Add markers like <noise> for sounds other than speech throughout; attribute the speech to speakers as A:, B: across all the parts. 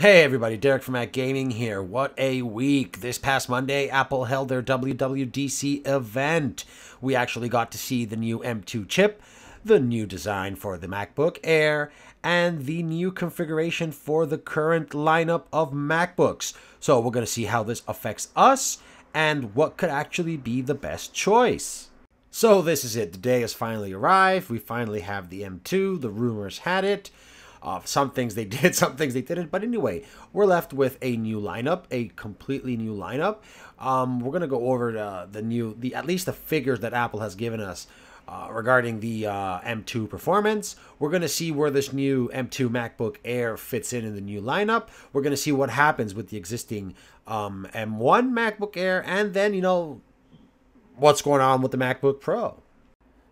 A: Hey everybody, Derek from Mac Gaming here. What a week. This past Monday, Apple held their WWDC event. We actually got to see the new M2 chip, the new design for the MacBook Air, and the new configuration for the current lineup of MacBooks. So we're going to see how this affects us and what could actually be the best choice. So this is it. The day has finally arrived. We finally have the M2. The rumors had it. Uh, some things they <laughs> did, some things they didn't. But anyway, we're left with a new lineup, a completely new lineup. Um, we're gonna go over the, the new, the at least the figures that Apple has given us uh, regarding the uh, M2 performance. We're going to see where this new M2 MacBook Air fits in in the new lineup. We're going to see what happens with the existing um, M1 MacBook Air, and then, you know, what's going on with the MacBook Pro.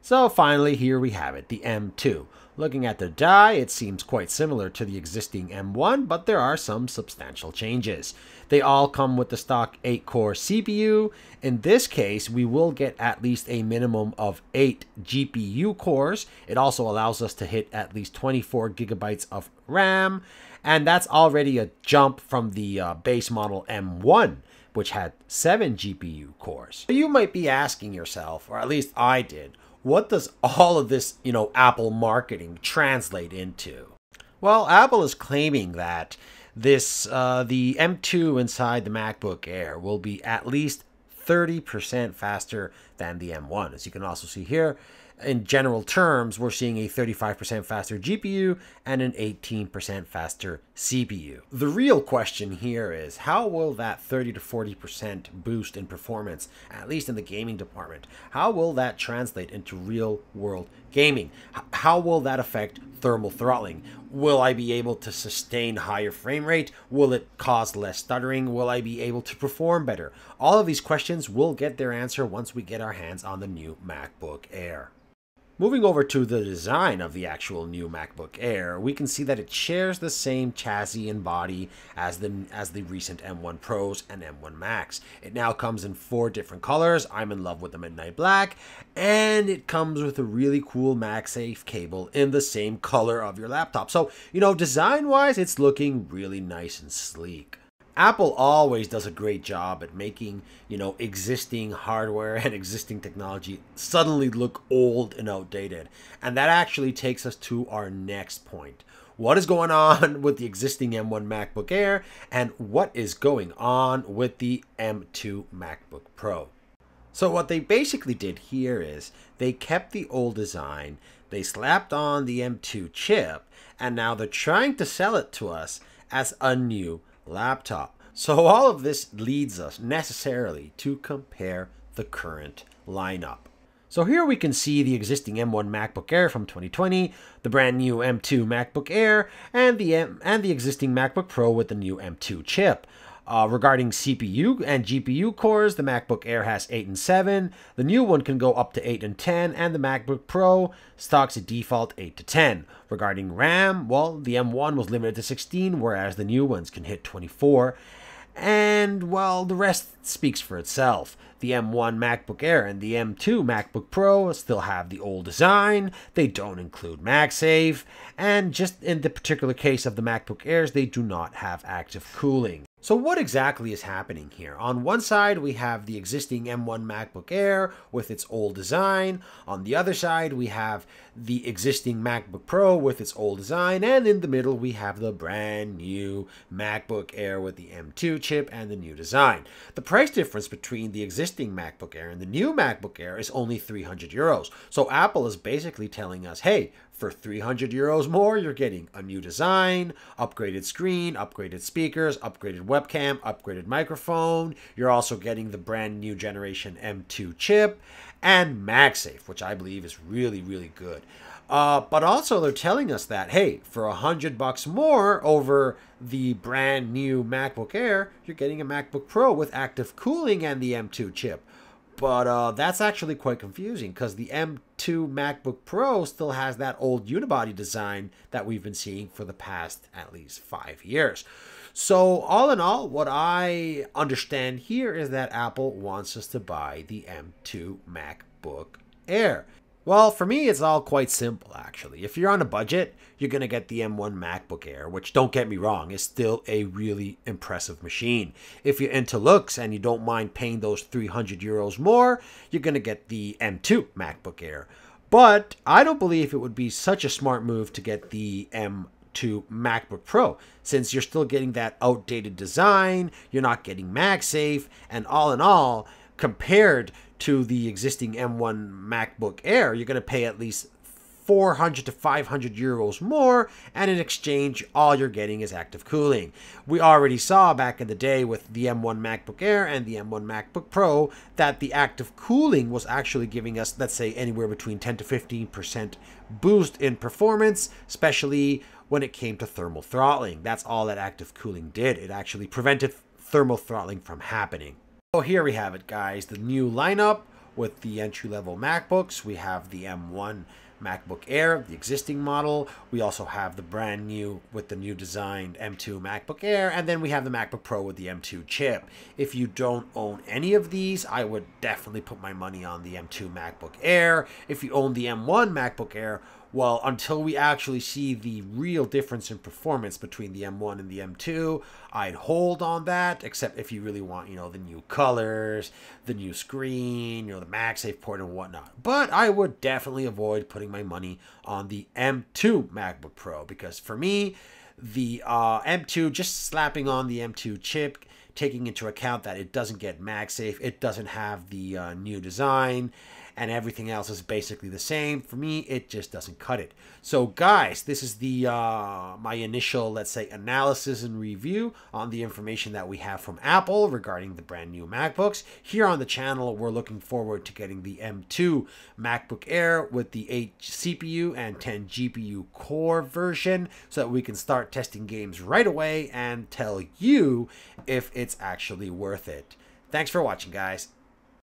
A: So finally, here we have it, the M2. Looking at the die, it seems quite similar to the existing M1, but there are some substantial changes. They all come with the stock 8-core CPU. In this case, we will get at least a minimum of 8 GPU cores. It also allows us to hit at least 24 gigabytes of RAM, and that's already a jump from the uh, base model M1 which had 7 GPU cores. You might be asking yourself, or at least I did, what does all of this, you know, Apple marketing translate into? Well, Apple is claiming that this uh, the M2 inside the MacBook Air will be at least 30% faster than the M1. As you can also see here, in general terms, we're seeing a 35% faster GPU and an 18% faster CPU. The real question here is how will that 30 to 40% boost in performance, at least in the gaming department, how will that translate into real world gaming? How will that affect thermal throttling? Will I be able to sustain higher frame rate? Will it cause less stuttering? Will I be able to perform better? All of these questions will get their answer once we get our hands on the new MacBook Air. Moving over to the design of the actual new MacBook Air, we can see that it shares the same chassis and body as the as the recent M1 Pros and M1 Max. It now comes in four different colors. I'm in love with the midnight black, and it comes with a really cool MagSafe cable in the same color of your laptop. So, you know, design-wise, it's looking really nice and sleek. Apple always does a great job at making, you know, existing hardware and existing technology suddenly look old and outdated. And that actually takes us to our next point. What is going on <laughs> with the existing M1 MacBook Air and what is going on with the M2 MacBook Pro? So what they basically did here is they kept the old design, they slapped on the M2 chip, and now they're trying to sell it to us as a new laptop. So all of this leads us necessarily to compare the current lineup. So here we can see the existing M1 MacBook Air from 2020, the brand new M2 MacBook Air, and the M and the existing MacBook Pro with the new M2 chip. Uh, regarding CPU and GPU cores, the MacBook Air has 8 and 7. The new one can go up to 8 and 10, and the MacBook Pro stocks a default 8 to 10. Regarding RAM, well, the M1 was limited to 16, whereas the new ones can hit 24. And, well, the rest speaks for itself. The M1 MacBook Air and the M2 MacBook Pro still have the old design, they don't include MagSafe, and just in the particular case of the MacBook Airs, they do not have active cooling. So what exactly is happening here? On one side, we have the existing M1 MacBook Air with its old design. On the other side, we have the existing MacBook Pro with its old design. And in the middle, we have the brand new MacBook Air with the M2 chip and the new design. The price difference between the existing MacBook Air and the new MacBook Air is only 300 euros. So Apple is basically telling us, hey, for 300 euros more, you're getting a new design, upgraded screen, upgraded speakers, upgraded webcam, upgraded microphone. You're also getting the brand new generation M2 chip and MagSafe, which I believe is really, really good. Uh, but also, they're telling us that hey, for a hundred bucks more over the brand new MacBook Air, you're getting a MacBook Pro with active cooling and the M2 chip. But uh, that's actually quite confusing because the M2 MacBook Pro still has that old unibody design that we've been seeing for the past at least five years. So, all in all, what I understand here is that Apple wants us to buy the M2 MacBook Air. Well, for me, it's all quite simple, actually. If you're on a budget, you're going to get the M1 MacBook Air, which, don't get me wrong, is still a really impressive machine. If you're into looks and you don't mind paying those 300 euros more, you're going to get the M2 MacBook Air. But I don't believe it would be such a smart move to get the M2 MacBook Pro, since you're still getting that outdated design, you're not getting MagSafe, and all in all, compared to the existing M1 MacBook Air, you're going to pay at least 400 to 500 euros more, and in exchange, all you're getting is active cooling. We already saw back in the day with the M1 MacBook Air and the M1 MacBook Pro that the active cooling was actually giving us, let's say, anywhere between 10 to 15% boost in performance, especially when it came to thermal throttling. That's all that active cooling did. It actually prevented thermal throttling from happening. So here we have it, guys. The new lineup with the entry-level MacBooks. We have the M1 MacBook Air, the existing model. We also have the brand new with the new designed M2 MacBook Air, and then we have the MacBook Pro with the M2 chip. If you don't own any of these, I would definitely put my money on the M2 MacBook Air. If you own the M1 MacBook Air, well, until we actually see the real difference in performance between the M1 and the M2, I'd hold on that, except if you really want, you know, the new colors, the new screen, you know, the MagSafe port and whatnot. But I would definitely avoid putting my money on the M2 MacBook Pro because for me, the uh, M2, just slapping on the M2 chip, taking into account that it doesn't get MagSafe, it doesn't have the uh, new design, and everything else is basically the same. For me, it just doesn't cut it. So guys, this is the uh, my initial, let's say, analysis and review on the information that we have from Apple regarding the brand new MacBooks. Here on the channel, we're looking forward to getting the M2 MacBook Air with the 8 CPU and 10 GPU core version so that we can start testing games right away and tell you if it's actually worth it. Thanks for watching, guys.